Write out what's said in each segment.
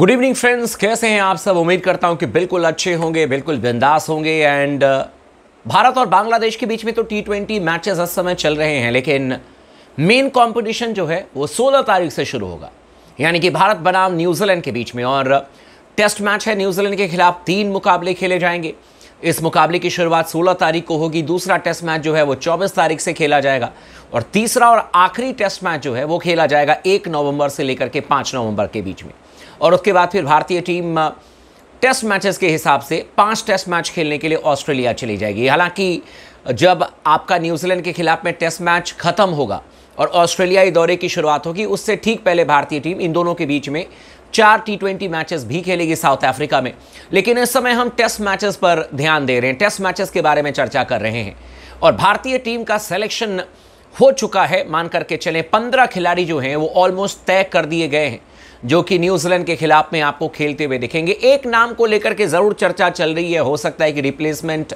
Good evening friends कैसे हैं आप सब? उम्मीद करता हूँ कि बिल्कुल अच्छे होंगे, बिल्कुल बिंदास होंगे। एंड भारत और बांग्लादेश के बीच में तो टी ट्वेंटी मैचेस इस समय चल रहे हैं, लेकिन मेन कंपटीशन जो है, वो 16 तारीख से शुरू होगा। यानी कि भारत बनाम न्यूजीलैंड के बीच में। और टेस्ट मैच है, न्यूजीलैंड के खिलाफ तीन मुकाबले खेले जाएँगे। इस मुकाबले की शुरुआत 16 तारीख को होगी। दूसरा टेस्ट मैच जो है, वो 24 तारीख से खेला जाएगा। और तीसरा और आखिरी टेस्ट मैच जो है, वो खेला जाएगा एक नवंबर से लेकर के पाँच नवंबर के बीच में। और उसके बाद फिर भारतीय टीम टेस्ट मैचेस के हिसाब से पाँच टेस्ट मैच खेलने के लिए ऑस्ट्रेलिया चली जाएगी। हालाँकि, जब आपका न्यूजीलैंड के खिलाफ में टेस्ट मैच खत्म होगा और ऑस्ट्रेलियाई दौरे की शुरुआत होगी, उससे ठीक पहले भारतीय टीम इन दोनों के बीच में चार टी ट्वेंटी मैचेस भी खेलेगी साउथ अफ्रीका में। लेकिन इस समय हम टेस्ट मैचेस पर ध्यान दे रहे हैं, टेस्ट मैचेस के बारे में चर्चा कर रहे हैं। और भारतीय टीम का सिलेक्शन हो चुका है मान करके चले, पंद्रह खिलाड़ी जो हैं वो ऑलमोस्ट तय कर दिए गए हैं। जो कि न्यूजीलैंड के खिलाफ में आपको खेलते हुए दिखेंगे। एक नाम को लेकर के ज़रूर चर्चा चल रही है। हो सकता है कि रिप्लेसमेंट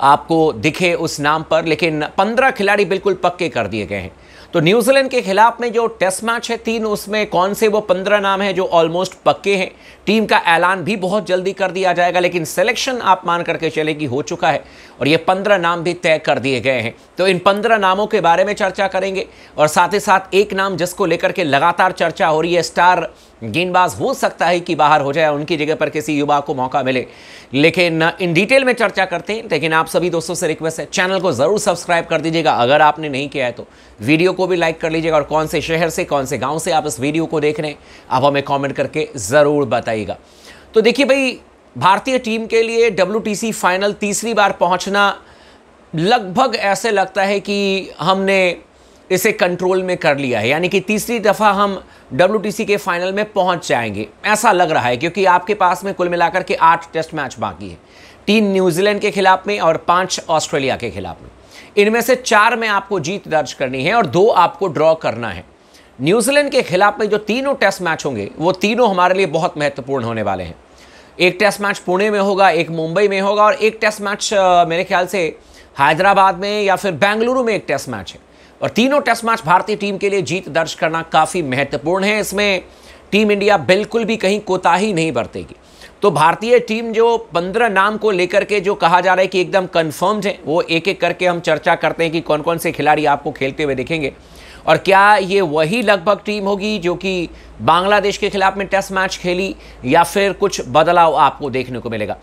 आपको दिखे उस नाम पर, लेकिन पंद्रह खिलाड़ी बिल्कुल पक्के कर दिए गए हैं। तो न्यूजीलैंड के खिलाफ में जो टेस्ट मैच है तीन, उसमें कौन से वो पंद्रह नाम है जो ऑलमोस्ट पक्के हैं? टीम का ऐलान भी बहुत जल्दी कर दिया जाएगा, लेकिन सिलेक्शन आप मान करके चले कि हो चुका है और ये पंद्रह नाम भी तय कर दिए गए हैं। तो इन पंद्रह नामों के बारे में चर्चा करेंगे और साथ ही साथ एक नाम जिसको लेकर के लगातार चर्चा हो रही है, स्टार गेंदबाज हो सकता है कि बाहर हो जाए, उनकी जगह पर किसी युवा को मौका मिले। लेकिन, इन डिटेल में चर्चा करते हैं, लेकिन आप सभी दोस्तों से रिक्वेस्ट है, चैनल को ज़रूर सब्सक्राइब कर दीजिएगा। अगर आपने नहीं किया है तो वीडियो को भी लाइक कर लीजिएगा और कौन से शहर से, कौन से गाँव से आप इस वीडियो को देख रहे हैं, आप हमें कॉमेंट करके ज़रूर बताइएगा। तो देखिए भाई, भारतीय टीम के लिए डब्ल्यू फाइनल तीसरी बार पहुँचना लगभग ऐसे लगता है कि हमने इसे कंट्रोल में कर लिया है। यानी कि तीसरी दफ़ा हम डब्ल्यू के फाइनल में पहुँच जाएँगे। ऐसा लग रहा है क्योंकि आपके पास में कुल मिलाकर के आठ टेस्ट मैच बाकी है। तीन न्यूजीलैंड के खिलाफ में और पाँच ऑस्ट्रेलिया के खिलाफ में। इनमें से चार में आपको जीत दर्ज करनी है और दो आपको ड्रॉ करना है। न्यूजीलैंड के खिलाफ में जो तीनों टेस्ट मैच होंगे, वो तीनों हमारे लिए बहुत महत्वपूर्ण होने वाले हैं। एक टेस्ट मैच पुणे में होगा, एक मुंबई में होगा और एक टेस्ट मैच मेरे ख्याल से हैदराबाद में या फिर बेंगलुरु में एक टेस्ट मैच है। और तीनों टेस्ट मैच भारतीय टीम के लिए जीत दर्ज करना काफ़ी महत्वपूर्ण है। इसमें टीम इंडिया बिल्कुल भी कहीं कोताही नहीं बरतेगी। तो भारतीय टीम जो पंद्रह नाम को लेकर के जो कहा जा रहा है कि एकदम कन्फर्म्ड है, वो एक एक करके हम चर्चा करते हैं कि कौन कौन से खिलाड़ी आपको खेलते हुए दिखेंगे। और क्या ये वही लगभग टीम होगी जो कि बांग्लादेश के खिलाफ में टेस्ट मैच खेली या फिर कुछ बदलाव आपको देखने को मिलेगा?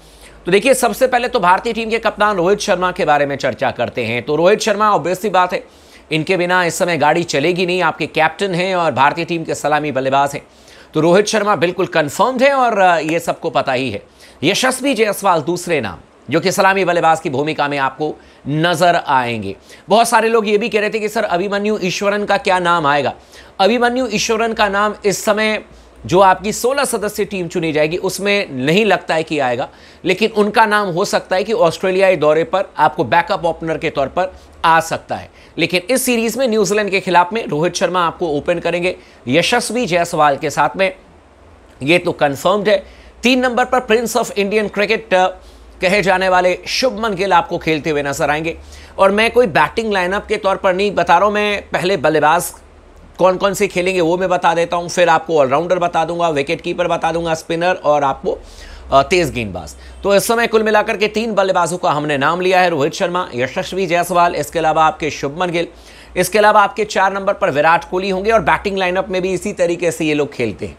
तो देखिए, सबसे पहले तो भारतीय टीम के कप्तान रोहित शर्मा के बारे में चर्चा करते हैं। तो रोहित शर्मा ऑब्वियसली बात है। इनके बिना इस समय गाड़ी चलेगी नहीं। आपके कैप्टन हैं और भारतीय टीम के सलामी बल्लेबाज हैं। तो रोहित शर्मा बिल्कुल कंफर्म्ड है और ये सबको पता ही है। यशस्वी जायसवाल, दूसरे नाम, जो कि सलामी बल्लेबाज की भूमिका में आपको नज़र आएँगे। बहुत सारे लोग ये भी कह रहे थे कि, सर, अभिमन्यु ईश्वरन का क्या नाम आएगा? अभिमन्यु ईश्वरन का नाम इस समय जो आपकी 16 सदस्य टीम चुनी जाएगी, उसमें नहीं लगता है कि आएगा। लेकिन उनका नाम हो सकता है कि ऑस्ट्रेलियाई दौरे पर आपको बैकअप ओपनर के तौर पर आ सकता है। लेकिन इस सीरीज़ में न्यूजीलैंड के खिलाफ में रोहित शर्मा आपको ओपन करेंगे। यशस्वी जायसवाल के साथ में, ये तो कंफर्म्ड है। तीन नंबर पर प्रिंस ऑफ़ इंडियन क्रिकेट कहे जाने वाले शुभमन गिल आपको खेलते हुए नज़र आएँगे। और मैं कोई बैटिंग लाइनअप के तौर पर नहीं बता रहा हूँ, मैं पहले बल्लेबाज कौन कौन से खेलेंगे वो मैं बता देता हूँ, फिर आपको ऑलराउंडर बता दूँगा विकेट कीपर बता दूँगा स्पिनर और आपको तेज गेंदबाज। तो इस समय कुल मिलाकर के तीन बल्लेबाजों का हमने नाम लिया है, रोहित शर्मा, यशस्वी जायसवाल, इसके अलावा आपके शुभमन गिल। इसके अलावा आपके चार नंबर पर विराट कोहली होंगे और बैटिंग लाइनअप में भी इसी तरीके से ये लोग खेलते हैं।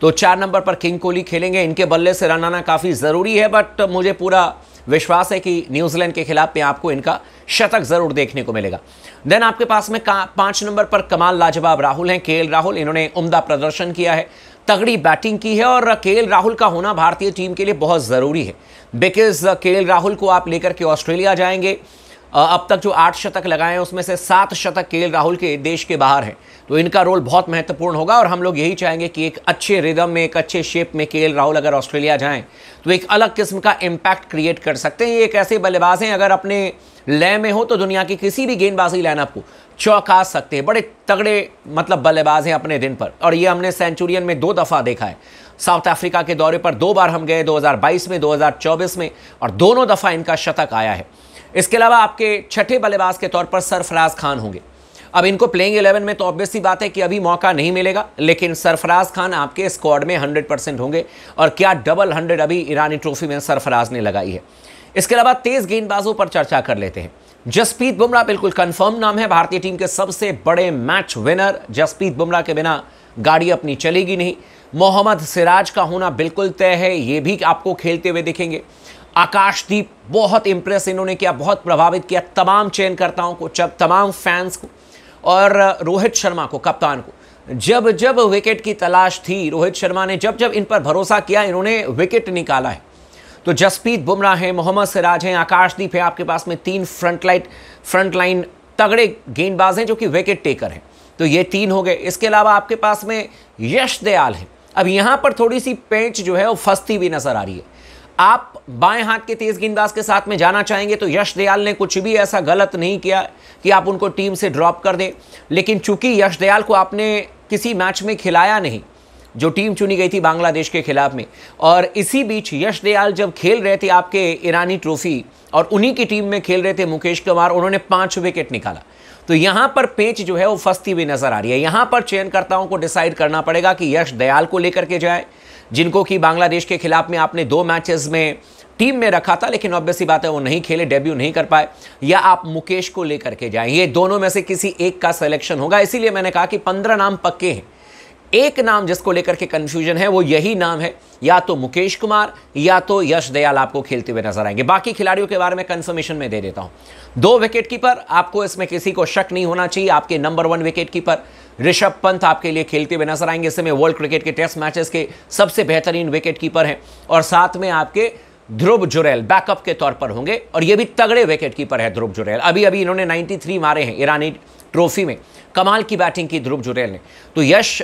तो चार नंबर पर किंग कोहली खेलेंगे, इनके बल्ले से रन आना काफ़ी ज़रूरी है, बट मुझे पूरा विश्वास है कि न्यूजीलैंड के खिलाफ में आपको इनका शतक ज़रूर देखने को मिलेगा। देन आपके पास में पाँच नंबर पर कमाल लाजवाब राहुल हैं, के राहुल। इन्होंने उम्दा प्रदर्शन किया है। तगड़ी बैटिंग की है और के राहुल का होना भारतीय टीम के लिए बहुत ज़रूरी है। बिकॉज़ के राहुल को आप लेकर के ऑस्ट्रेलिया जाएँगे। अब तक जो आठ शतक लगाए हैं, उसमें से सात शतक के राहुल के देश के बाहर हैं। तो इनका रोल बहुत महत्वपूर्ण होगा और हम लोग यही चाहेंगे कि एक अच्छे रिदम में, एक अच्छे शेप में के राहुल अगर ऑस्ट्रेलिया जाएँ तो एक अलग किस्म का इम्पैक्ट क्रिएट कर सकते हैं। ये एक ऐसे बल्लेबाज हैं, अगर अपने लय में हो तो दुनिया की किसी भी गेंदबाजी लाइनअप को। चौंका सकते हैं। बड़े तगड़े मतलब बल्लेबाज हैं अपने दिन पर। और ये हमने सेंचुरियन में दो दफ़ा देखा है। साउथ अफ्रीका के दौरे पर दो बार हम गए 2022 में 2024 में, और दोनों दफ़ा इनका शतक आया है। इसके अलावा आपके छठे बल्लेबाज के तौर पर सरफराज खान होंगे। अब इनको प्लेइंग इलेवन में तो ऑब्वियस सी बात है कि अभी मौका नहीं मिलेगा, लेकिन सरफराज खान आपके स्क्वाड में 100 परसेंट होंगे। और क्या डबल हंड्रेड अभी ईरानी ट्रॉफी में सरफराज ने लगाई है। इसके अलावा तेज गेंदबाजों पर चर्चा कर लेते हैं। जसप्रीत बुमराह बिल्कुल कंफर्म नाम है। भारतीय टीम के सबसे बड़े मैच विनर जसप्रीत बुमराह के बिना गाड़ी अपनी चलेगी नहीं। मोहम्मद सिराज का होना बिल्कुल तय है, ये भी आपको खेलते हुए दिखेंगे। आकाशदीप बहुत इंप्रेस इन्होंने किया, बहुत प्रभावित किया तमाम चयनकर्ताओं को जब तमाम फैंस को और रोहित शर्मा को, कप्तान को। जब जब विकेट की तलाश थी, रोहित शर्मा ने जब जब इन पर भरोसा किया, इन्होंने विकेट निकाला है। तो जसप्रीत बुमराह हैं, मोहम्मद सिराज हैं, आकाशदीप है, आपके पास में तीन फ्रंट लाइट फ्रंट लाइन तगड़े गेंदबाज हैं जो कि विकेट टेकर हैं। तो ये तीन हो गए। इसके अलावा आपके पास में यश दयाल है। अब यहाँ पर थोड़ी सी पेंच जो है, वो फंसती हुई नज़र आ रही है। आप बाएँ हाथ के तेज गेंदबाज के साथ में जाना चाहेंगे तो यश दयाल ने कुछ भी ऐसा गलत नहीं किया कि आप उनको टीम से ड्रॉप कर दें। लेकिन चूँकि यश दयाल को आपने किसी मैच में खिलाया नहीं जो टीम चुनी गई थी बांग्लादेश के खिलाफ में। और इसी बीच यश दयाल जब खेल रहे थे आपके ईरानी ट्रॉफी, और उन्हीं की टीम में खेल रहे थे मुकेश कुमार, उन्होंने पाँच विकेट निकाला। तो यहाँ पर पेच जो है वो फंसती हुई नज़र आ रही है। यहाँ पर चयनकर्ताओं को डिसाइड करना पड़ेगा कि यश दयाल को लेकर के जाए, जिनको कि बांग्लादेश के खिलाफ में आपने दो मैचेस में टीम में रखा था, लेकिन ऑब्वियसली बात है वो नहीं खेले डेब्यू नहीं कर पाए, या आप मुकेश को लेकर के जाएँ। ये दोनों में से किसी एक का सिलेक्शन होगा। इसीलिए मैंने कहा कि पंद्रह नाम पक्के हैं। एक नाम जिसको लेकर के कंफ्यूजन है, वो यही नाम है, या तो मुकेश कुमार, या तो यश दयाल आपको खेलते हुए नज़र आएँगे। बाकी खिलाड़ियों के बारे में कंफर्मेशन में दे देता हूँ। दो विकेट कीपर आपको इसमें किसी को शक नहीं होना चाहिए, आपके number one wicket keeper Rishabh Pant आपके लिए खेलते हुए नज़र आएँगे। इस समय वर्ल्ड क्रिकेट के टेस्ट मैचेस के सबसे बेहतरीन विकेट कीपर हैं, और साथ में आपके ध्रुव जुरेल बैकअप के तौर पर होंगे, और ये भी तगड़े विकेट कीपर है ध्रुव जुरेल। अभी अभी इन्होंने 93 मारे हैं, ईरानी ट्रॉफी में। कमाल की बैटिंग की ध्रुव जुरेल ने। तो यश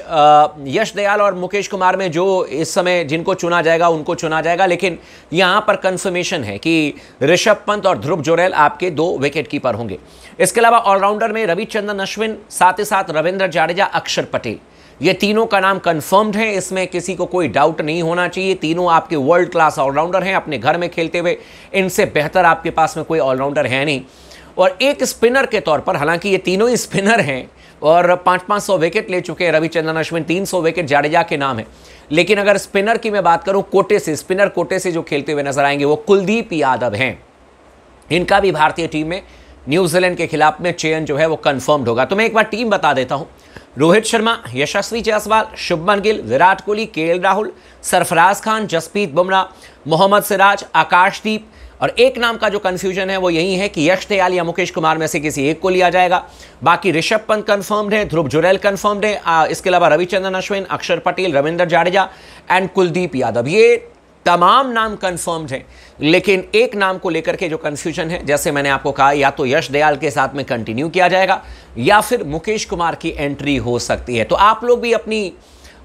यश दयाल और मुकेश कुमार में जो इस समय जिनको चुना जाएगा, उनको चुना जाएगा, लेकिन यहाँ पर कंफर्मेशन है कि ऋषभ पंत और ध्रुव जुरेल आपके दो विकेट कीपर होंगे। इसके अलावा ऑलराउंडर में रविचंद्रन अश्विन, साथ ही साथ रविंद्र जाडेजा, अक्षर पटेल। ये तीनों का नाम कंफर्म्ड है, इसमें किसी को कोई डाउट नहीं होना चाहिए। तीनों आपके वर्ल्ड क्लास ऑलराउंडर हैं अपने घर में खेलते हुए। इनसे बेहतर आपके पास में कोई ऑलराउंडर है नहीं। और एक स्पिनर के तौर पर, हालाँकि ये तीनों ही स्पिनर हैं, और पाँच पाँच सौ विकेट ले चुके हैं। रविचंद्रन अश्विन तीन सौ विकेट जाडेजा के नाम है। लेकिन अगर स्पिनर की मैं बात करूँ, कोटे से स्पिनर कोटे से जो खेलते हुए नज़र आएँगे, वो कुलदीप यादव हैं। इनका भी भारतीय टीम में न्यूजीलैंड के खिलाफ में चयन जो है, वो कन्फर्म्ड होगा। तो मैं एक बार टीम बता देता हूँ। रोहित शर्मा, यशस्वी जायसवाल, शुभमन गिल, विराट कोहली के राहुल, सरफराज खान, जसप्रीत बुमराह, मोहम्मद सिराज, आकाशदीप। और एक नाम का जो कंफ्यूजन है वो यही है कि यश दयाल या मुकेश कुमार में से किसी एक को लिया जाएगा। बाकी ऋषभ पंत कंफर्म्ड है, ध्रुव जुरैल कंफर्म्ड है इसके अलावा रविचंद्रन अश्विन, अक्षर पटेल, रविंद्र जाडेजा एंड कुलदीप यादव। ये तमाम नाम कंफर्म्ड हैं, लेकिन एक नाम को लेकर के जो कंफ्यूजन है, जैसे मैंने आपको कहा, या तो यश दयाल के साथ में कंटिन्यू किया जाएगा, या फिर मुकेश कुमार की एंट्री हो सकती है। तो आप लोग भी अपनी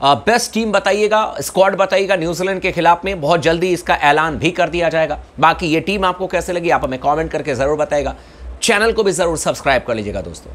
बेस्ट टीम बताइएगा स्क्वाड बताइएगा न्यूजीलैंड के खिलाफ में बहुत जल्दी इसका ऐलान भी कर दिया जाएगा। बाकी ये टीम आपको कैसे लगी, आप हमें कमेंट करके ज़रूर बताएगा चैनल को भी ज़रूर सब्सक्राइब कर लीजिएगा दोस्तों।